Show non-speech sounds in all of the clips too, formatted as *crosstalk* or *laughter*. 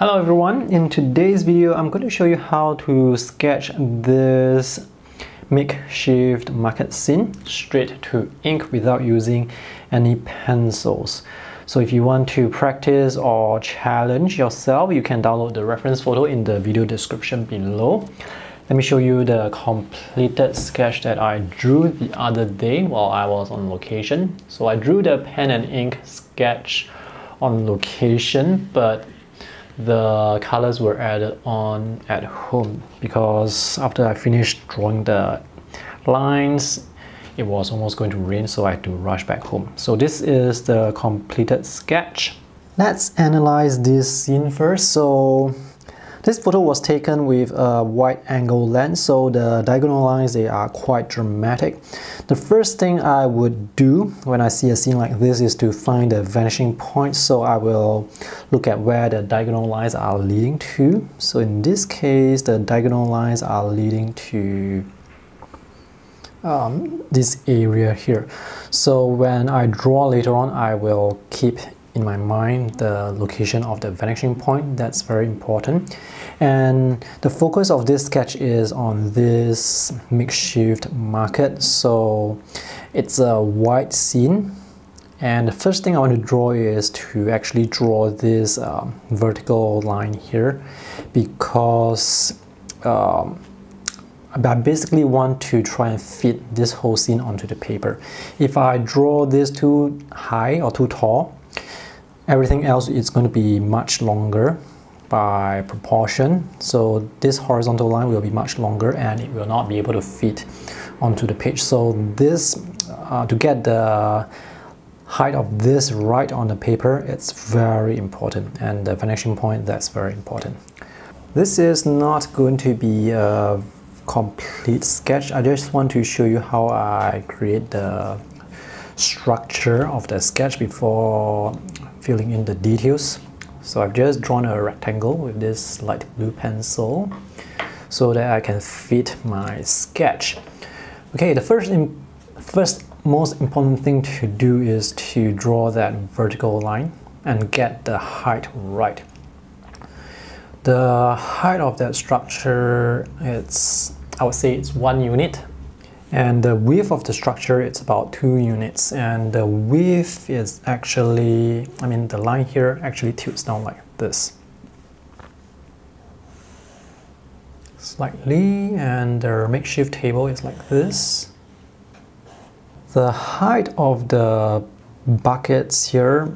Hello everyone, in today's video I'm going to show you how to sketch this makeshift market scene straight to ink without using any pencils. So if you want to practice or challenge yourself, you can download the reference photo in the video description below. Let me show you the completed sketch that I drew the other day while I was on location. So I drew the pen and ink sketch on location, but the colors were added on at home because after I finished drawing the lines it was almost going to rain so I had to rush back home. So this is the completed sketch. Let's analyze this scene first. So this photo was taken with a wide angle lens, so the diagonal lines, they are quite dramatic. The first thing I would do when I see a scene like this is to find the vanishing point, so I will look at where the diagonal lines are leading to. So in this case, the diagonal lines are leading to um, this area here. So when I draw later on, I will keep in my mind the location of the vanishing point. That's very important. And the focus of this sketch is on this makeshift market. So it's a wide scene. And the first thing I want to draw is to actually draw this um, vertical line here because um, I basically want to try and fit this whole scene onto the paper. If I draw this too high or too tall, Everything else is going to be much longer by proportion. So this horizontal line will be much longer and it will not be able to fit onto the page. So this, uh, to get the height of this right on the paper, it's very important. And the vanishing point, that's very important. This is not going to be a complete sketch. I just want to show you how I create the structure of the sketch before filling in the details. So I've just drawn a rectangle with this light blue pencil so that I can fit my sketch. Okay, the first, first most important thing to do is to draw that vertical line and get the height right. The height of that structure, it's I would say it's one unit and the width of the structure it's about two units. And the width is actually I mean the line here actually tilts down like this. Slightly. And the makeshift table is like this. The height of the buckets here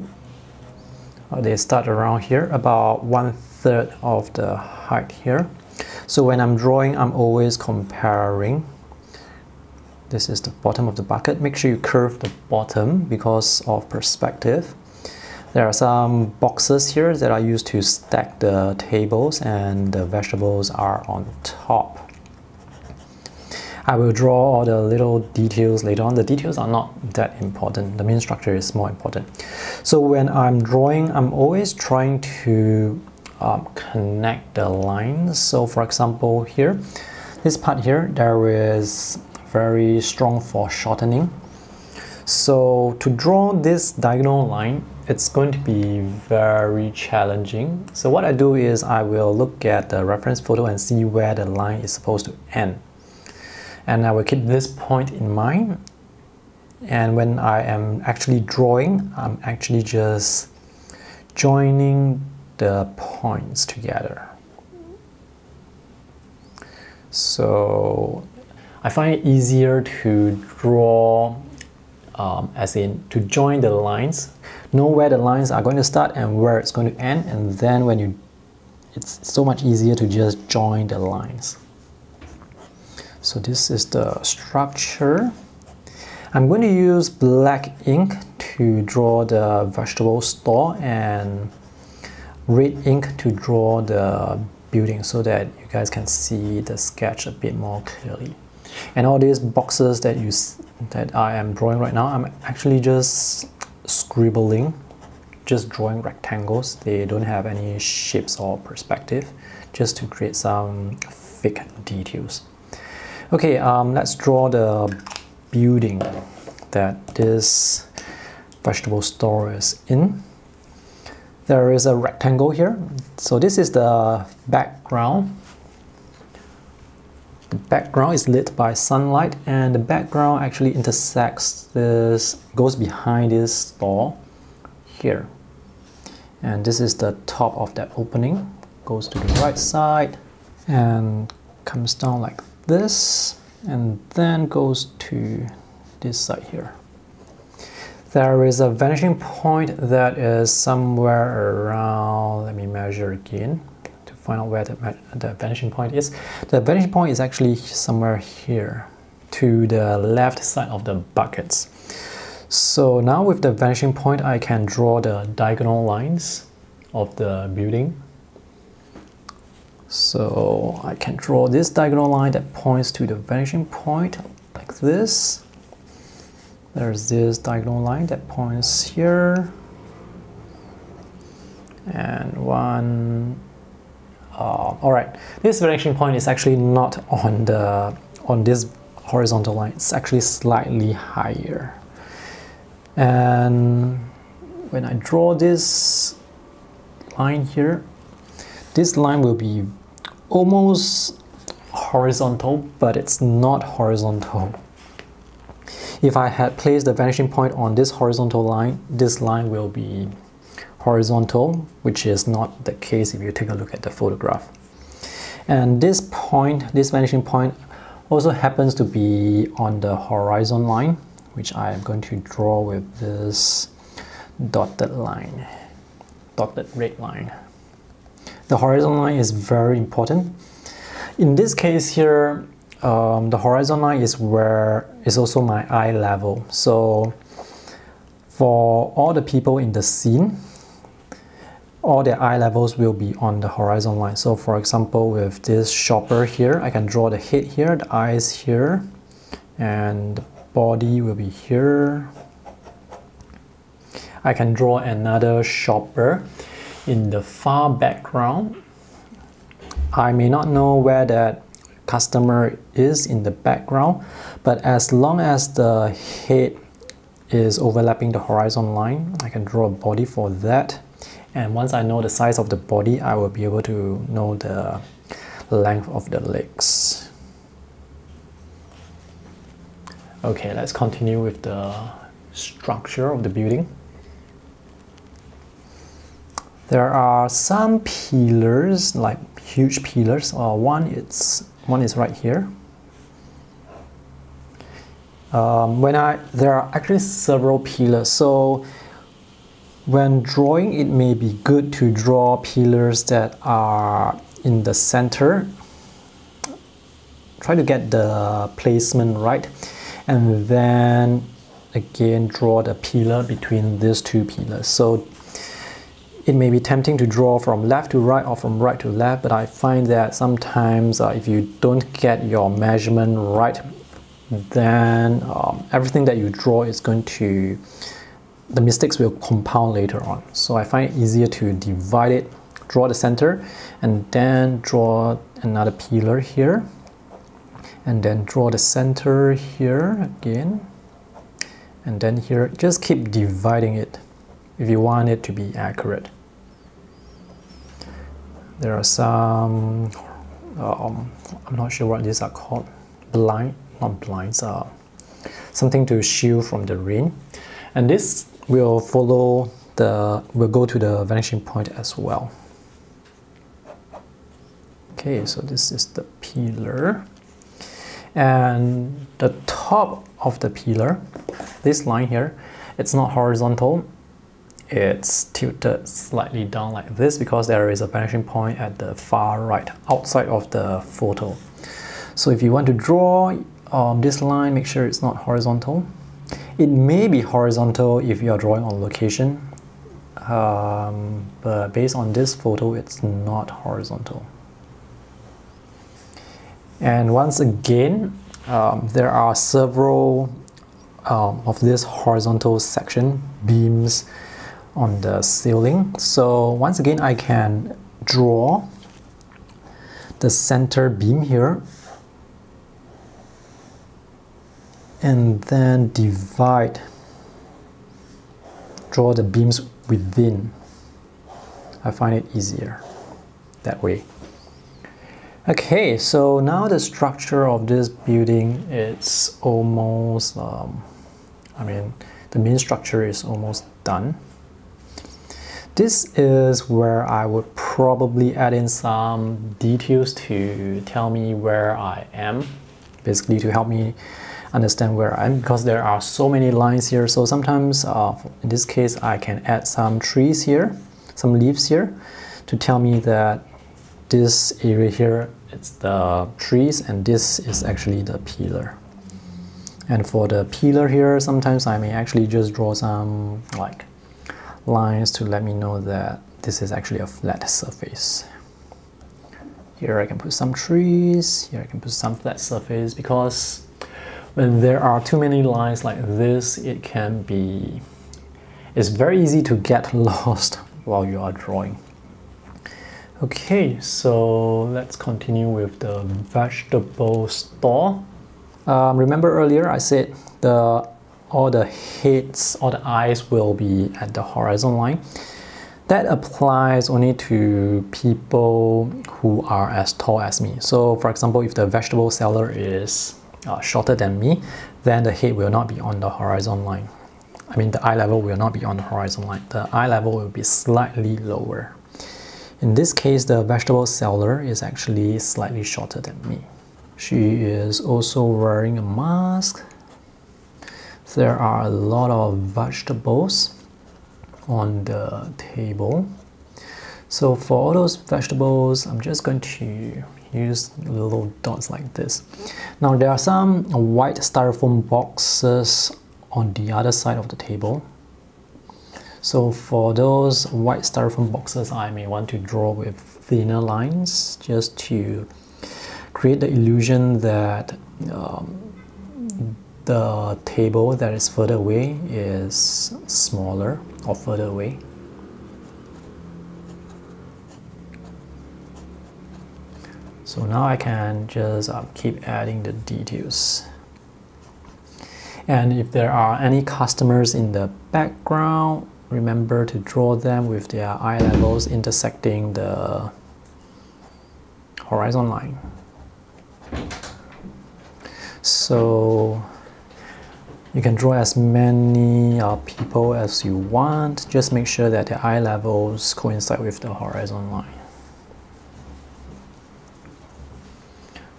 uh, they start around here about one third of the height here. So when I'm drawing I'm always comparing this is the bottom of the bucket. Make sure you curve the bottom because of perspective. There are some boxes here that are used to stack the tables and the vegetables are on top. I will draw all the little details later on. The details are not that important. The main structure is more important. So when I'm drawing, I'm always trying to um, connect the lines. So for example, here, this part here, there is very strong foreshortening. So to draw this diagonal line, it's going to be very challenging. So what I do is I will look at the reference photo and see where the line is supposed to end. And I will keep this point in mind. And when I am actually drawing, I'm actually just joining the points together. So I find it easier to draw, um, as in to join the lines, know where the lines are going to start and where it's going to end, and then when you, it's so much easier to just join the lines. So this is the structure. I'm going to use black ink to draw the vegetable store and red ink to draw the building so that you guys can see the sketch a bit more clearly. And all these boxes that you that I am drawing right now, I'm actually just scribbling, just drawing rectangles. They don't have any shapes or perspective, just to create some fake details. Okay, um, let's draw the building that this vegetable store is in. there is a rectangle here. So this is the background. Background is lit by sunlight and the background actually intersects this, goes behind this door here. And this is the top of that opening, goes to the right side and comes down like this and then goes to this side here. There is a vanishing point that is somewhere around, let me measure again find out where the, the vanishing point is. The vanishing point is actually somewhere here to the left side of the buckets. So now with the vanishing point, I can draw the diagonal lines of the building. So I can draw this diagonal line that points to the vanishing point like this there's this diagonal line that points here and one uh, all right. This vanishing point is actually not on the on this horizontal line. It's actually slightly higher. And when I draw this line here this line will be almost horizontal but it's not horizontal. If I had placed the vanishing point on this horizontal line, this line will be horizontal, which is not the case if you take a look at the photograph. And this point, this vanishing point, also happens to be on the horizon line, which I am going to draw with this dotted line, dotted red line. The horizon line is very important. In this case here, um, the horizon line is where is also my eye level. So for all the people in the scene, all their eye levels will be on the horizon line. So for example, with this shopper here, I can draw the head here, the eyes here, and the body will be here. I can draw another shopper in the far background. I may not know where that customer is in the background but as long as the head is overlapping the horizon line I can draw a body for that and once I know the size of the body I will be able to know the length of the legs. Okay let's continue with the structure of the building. There are some pillars like huge pillars. Uh, one it's one is right here. Um, when I there are actually several pillars, so when drawing, it may be good to draw pillars that are in the center. Try to get the placement right, and then again draw the pillar between these two pillars. So it may be tempting to draw from left to right or from right to left, but I find that sometimes uh, if you don't get your measurement right, then um, everything that you draw is going to, the mistakes will compound later on. So I find it easier to divide it, draw the center, and then draw another pillar here, and then draw the center here again, and then here, just keep dividing it if you want it to be accurate. There are some, um, I'm not sure what these are called, blind, not blinds, uh, something to shield from the rain. And this will follow the, will go to the vanishing point as well. Okay, so this is the pillar. And the top of the pillar, this line here, it's not horizontal, it's tilted slightly down like this because there is a vanishing point at the far right outside of the photo. So if you want to draw um, this line, make sure it's not horizontal. It may be horizontal if you are drawing on location, um, but based on this photo, it's not horizontal. And once again, um, there are several um, of this horizontal section beams on the ceiling. So once again, I can draw the center beam here and then divide, draw the beams within. I find it easier that way. Okay, so now the structure of this building is almost, um, I mean, the main structure is almost done. This is where I would probably add in some details to tell me where I am, basically to help me understand where I am because there are so many lines here. So sometimes, uh, in this case, I can add some trees here, some leaves here to tell me that this area here it's the trees and this is actually the pillar. And for the pillar here, sometimes I may actually just draw some like lines to let me know that this is actually a flat surface. Here I can put some trees, here I can put some flat surface because when there are too many lines like this, it can be, it's very easy to get *laughs* lost while you are drawing. Okay, so let's continue with the vegetable store. Um, remember earlier I said the all the heads, all the eyes will be at the horizon line. That applies only to people who are as tall as me. So for example, if the vegetable seller is uh, shorter than me, then the head will not be on the horizon line. I mean, the eye level will not be on the horizon line. The eye level will be slightly lower. In this case, the vegetable seller is actually slightly shorter than me. She is also wearing a mask there are a lot of vegetables on the table. So for all those vegetables, I'm just going to use little dots like this. Now there are some white styrofoam boxes on the other side of the table. So for those white styrofoam boxes, I may want to draw with thinner lines just to create the illusion that um, the table that is further away is smaller or further away. So now I can just uh, keep adding the details. And if there are any customers in the background, remember to draw them with their eye levels intersecting the horizon line. So you can draw as many uh, people as you want. Just make sure that the eye levels coincide with the horizon line.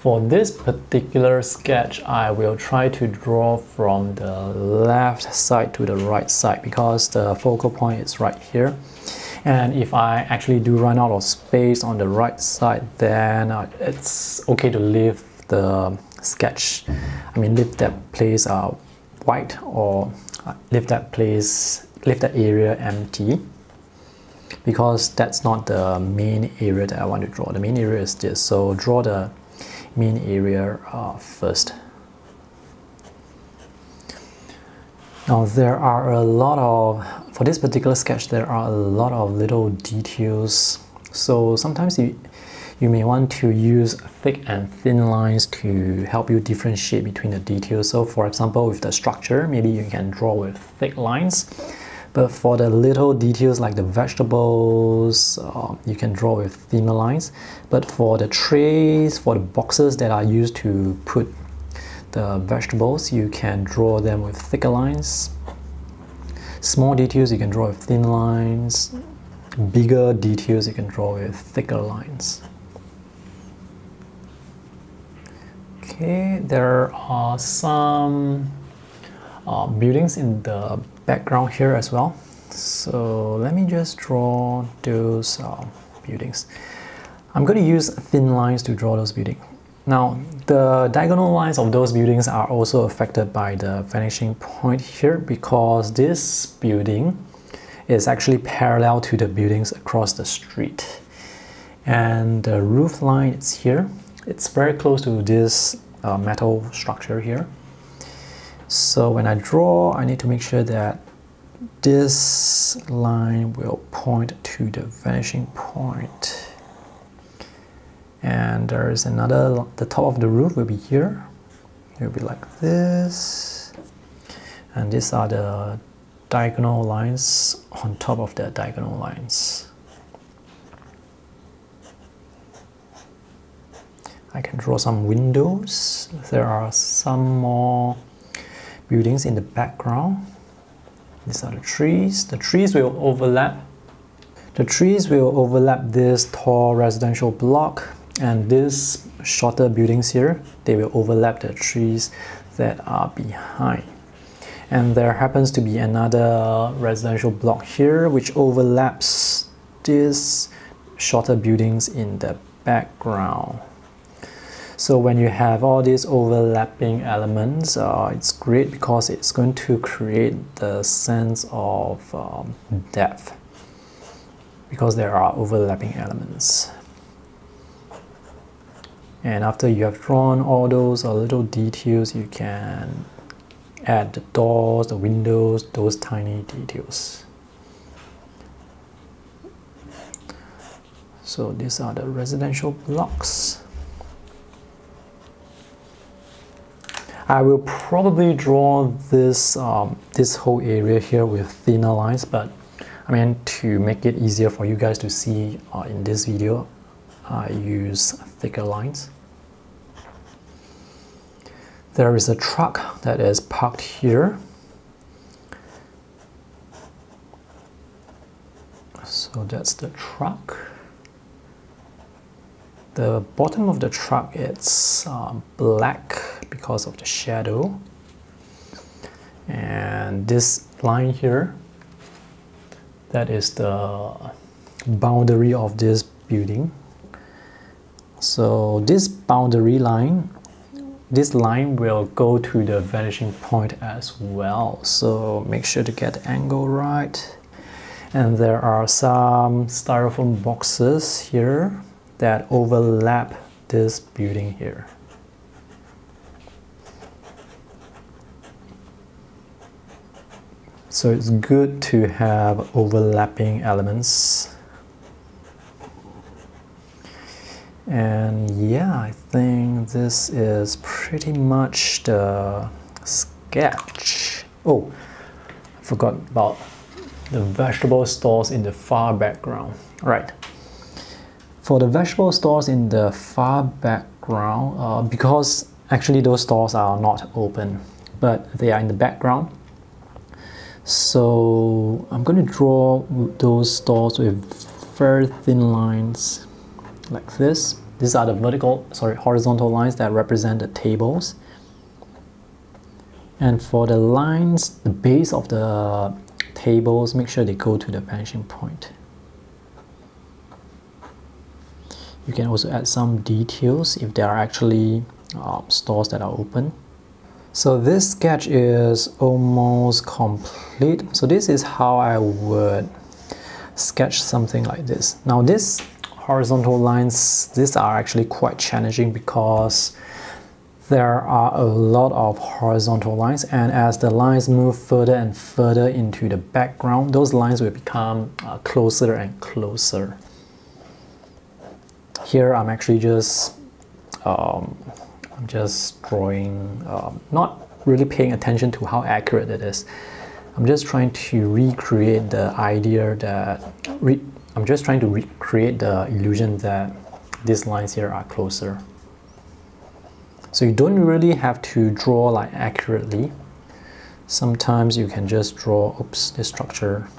For this particular sketch, I will try to draw from the left side to the right side because the focal point is right here. And if I actually do run out of space on the right side, then uh, it's okay to leave the sketch, I mean leave that place uh, white or leave that place, leave that area empty because that's not the main area that I want to draw. The main area is this, so draw the main area uh, first. Now there are a lot of, for this particular sketch, there are a lot of little details. So sometimes you, you may want to use thick and thin lines to help you differentiate between the details. So for example, with the structure, maybe you can draw with thick lines. But for the little details like the vegetables, uh, you can draw with thinner lines. But for the trays, for the boxes that are used to put the vegetables, you can draw them with thicker lines. Small details you can draw with thin lines. Bigger details you can draw with thicker lines. Okay, there are some uh, buildings in the background here as well. So let me just draw those uh, buildings. I'm going to use thin lines to draw those buildings. Now, the diagonal lines of those buildings are also affected by the vanishing point here because this building is actually parallel to the buildings across the street. And the roof line is here. It's very close to this uh, metal structure here. So when I draw, I need to make sure that this line will point to the vanishing point. And there is another, the top of the roof will be here. It will be like this. And these are the diagonal lines on top of the diagonal lines. I can draw some windows. There are some more buildings in the background. These are the trees. The trees will overlap. The trees will overlap this tall residential block and these shorter buildings here, they will overlap the trees that are behind. And there happens to be another residential block here which overlaps these shorter buildings in the background. So when you have all these overlapping elements, uh, it's great because it's going to create the sense of um, depth because there are overlapping elements. And after you have drawn all those uh, little details, you can add the doors, the windows, those tiny details. So these are the residential blocks. I will probably draw this, um, this whole area here with thinner lines, but I mean to make it easier for you guys to see uh, in this video, I use thicker lines. There is a truck that is parked here. So that's the truck. The bottom of the truck it's uh, black because of the shadow. And this line here, that is the boundary of this building. So this boundary line, this line will go to the vanishing point as well. So make sure to get the angle right. And there are some styrofoam boxes here that overlap this building here. So it's good to have overlapping elements. And yeah, I think this is pretty much the sketch. Oh, I forgot about the vegetable stores in the far background. Right. For the vegetable stores in the far background, uh, because actually those stores are not open, but they are in the background. So I'm going to draw those stores with very thin lines like this. These are the vertical, sorry, horizontal lines that represent the tables. And for the lines, the base of the tables, make sure they go to the vanishing point. You can also add some details if there are actually uh, stores that are open. So this sketch is almost complete. So this is how I would sketch something like this. Now this horizontal lines, these are actually quite challenging because there are a lot of horizontal lines and as the lines move further and further into the background, those lines will become uh, closer and closer. Here I'm actually just um, I'm just drawing, um, not really paying attention to how accurate it is. I'm just trying to recreate the idea that, I'm just trying to recreate the illusion that these lines here are closer. So you don't really have to draw like accurately. Sometimes you can just draw, oops, this structure.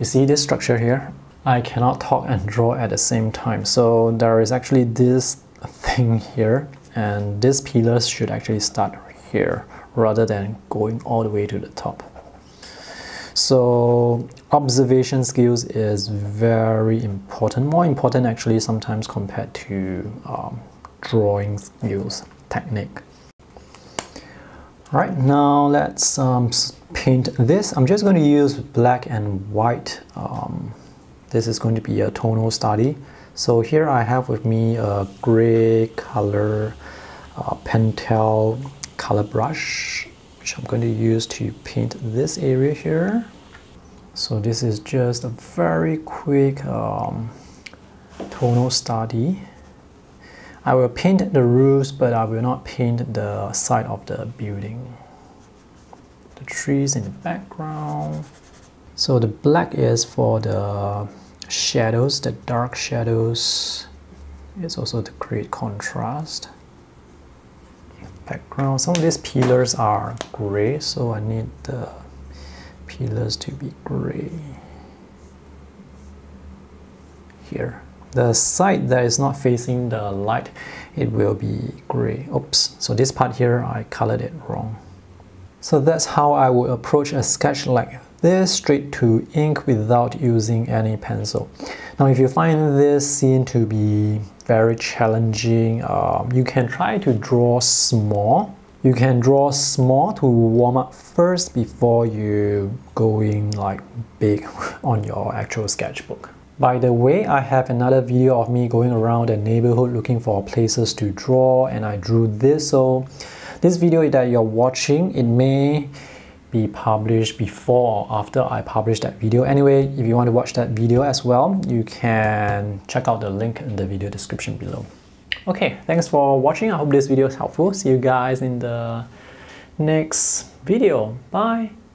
You see this structure here? I cannot talk and draw at the same time. So there is actually this thing here and these pillars should actually start here rather than going all the way to the top. So observation skills is very important, more important actually sometimes compared to um, drawing skills technique. Right, now let's um, paint this. I'm just going to use black and white um, this is going to be a tonal study. So here I have with me a gray color uh, Pentel color brush, which I'm going to use to paint this area here. So this is just a very quick um, tonal study. I will paint the roofs, but I will not paint the side of the building. The trees in the background. So the black is for the shadows, the dark shadows. It's also to create contrast. Background, some of these pillars are gray, so I need the pillars to be gray. Here. The side that is not facing the light, it will be gray. Oops, so this part here, I colored it wrong. So that's how I would approach a sketch like this, straight to ink without using any pencil. Now if you find this scene to be very challenging, um, you can try to draw small. You can draw small to warm up first before you going like big *laughs* on your actual sketchbook. By the way, I have another video of me going around the neighborhood looking for places to draw and I drew this. So this video that you're watching, it may be published before or after I publish that video. Anyway, if you want to watch that video as well, you can check out the link in the video description below. Okay, thanks for watching. I hope this video is helpful. See you guys in the next video. Bye.